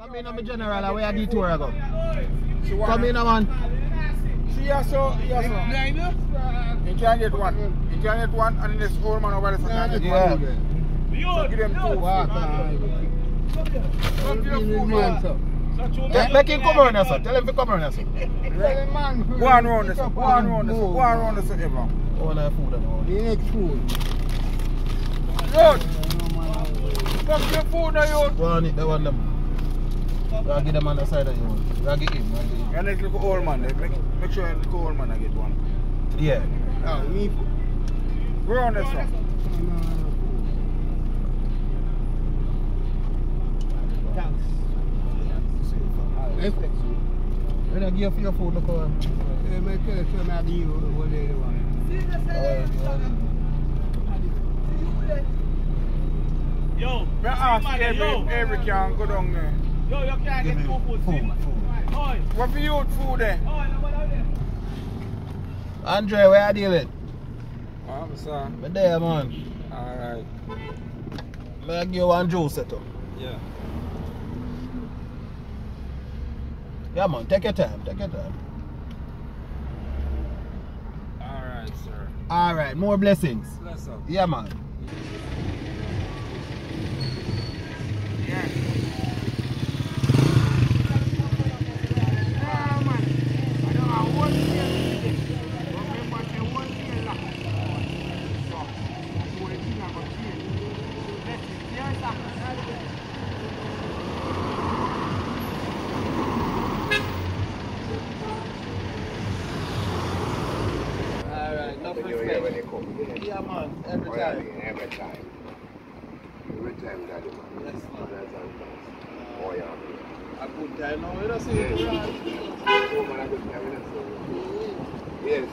Come in, I'm a general, where you detour I go. She Come in, man. She has so, he has so. He can get one. He can get one, and this old man over there can get Yeah. one. So give them two. Come your food, man. Make make him come around sir. Tell him to come around sir. Go on round this, go on round this, go on round this, Evan. Oh, no food all. The next food. Come to your food now, you. Go on it, they want them. Gotta get them on the side of you. Gotta get him. gotta get him. And this little old man, there. make, make sure the little old man I get one. Yeah. Oh, me. Go on this one. When I give you your food, look on. Eh, yo, Me ask every, every can go down there. Yo, you can't Give get two food. food, food. Oi, What for you food there? oi, nobody out there. Andre, where are you dealing? I'm sorry. Me there, man. Alright. Me I give you one juice set up. Yeah. Yeah, man. Take your time. Take your time. Alright, sir. All right. More blessings. Bless up. Yeah, man. Yeah. All right. Enough When you hear when they come, you know. Yeah, man. Every Oh, yeah, time. Every time. Every time, daddy, man. Yes, man. That's how it is. Oh, yeah. A good time now. You don't see Yes. it. Oh, man, I good time, you know, so- Yes.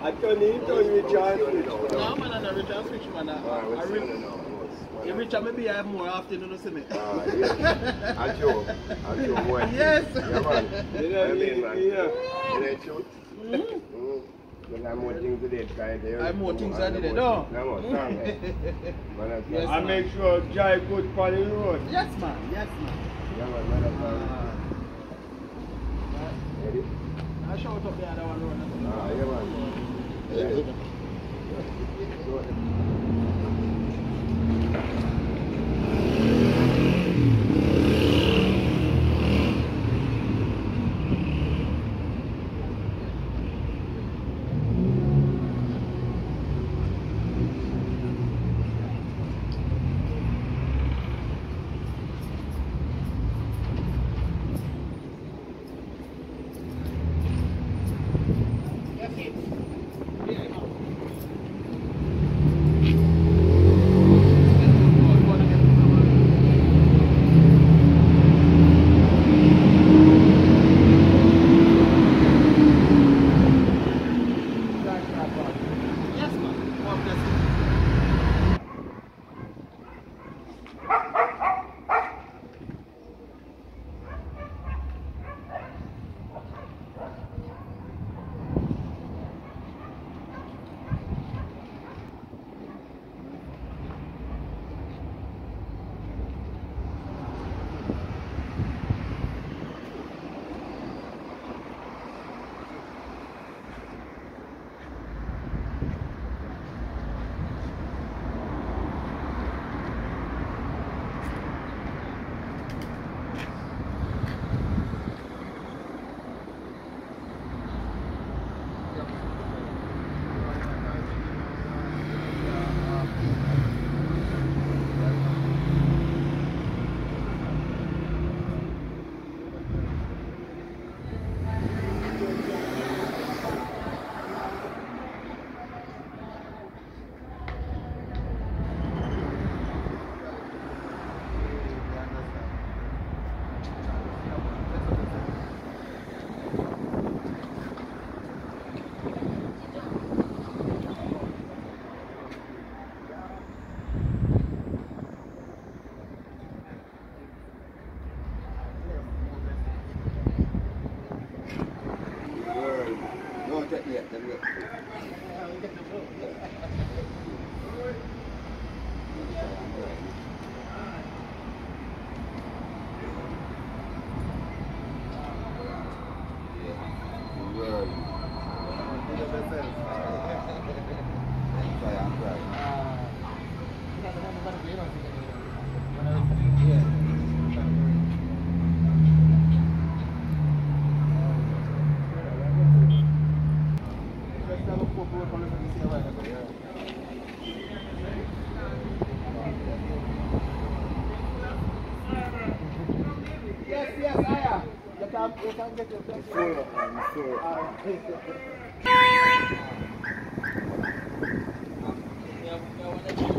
I turn it on with John Switch. No, man. I'm not rich and switch, man. All right, I what's re- going on You rich and maybe I have more often, you know, see me. Ah, yes. I Joe. I Joe, boy. Yes. Yeah, man. You know, I mean, man. yeah. You know, shoot. Mm. But I have more things to do, guys. I more things to do, no? No, more. Strong? Man, that's Yes, I make sure Jai good for the road. Yes, man. Yes, man. Yeah, man, man, that's right. Ah. Ready? I shout up the other one. Ah, yeah, man. Yeah. Can, you can get yourself. Full up, man. Full up. Oh, go on.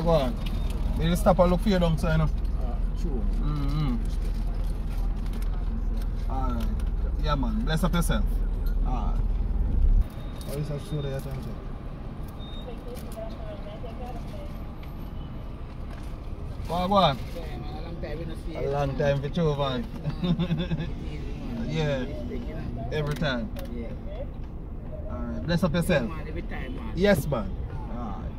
They stop and look for you down so you know. True. Mm-hmm. Alright. Yeah man, bless up yourself. Alright. How is that story you're trying to Go go on. A long time for two man. yeah, every time. Alright, bless up yourself. Yes man. Alright.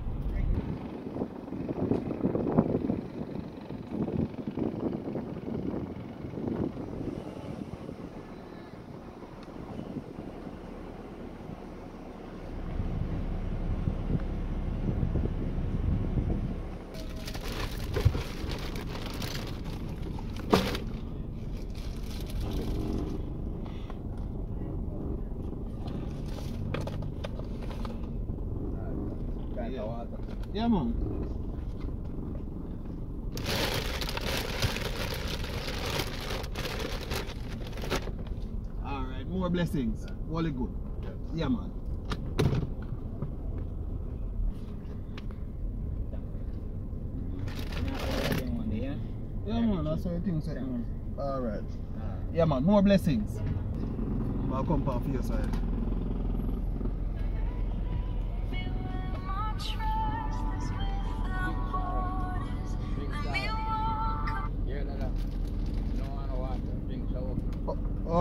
Yeah man. Alright, more blessings. All good. Yeah man. Yeah man, that's how you think man. Alright. Ah. Yeah man, more blessings. I'll come your side.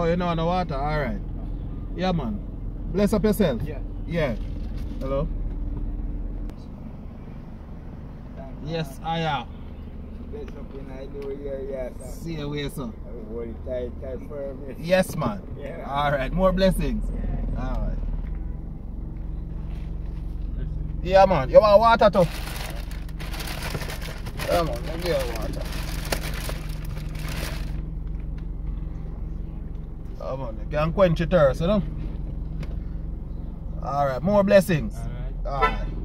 Oh, you know on the water, alright. Yeah man. Bless up yourself. Yeah. Yeah. Hello? Yes, I am. There's something I do here, yes. See you way, sir. Hold tight, tight firm. Yes, man. Yeah. Alright, more blessings. Alright. Yeah, man. You want water too? Yeah, man. Let me get water. Yeah, man. You can quench your thirst, you know? Alright, more blessings. Alright. Alright.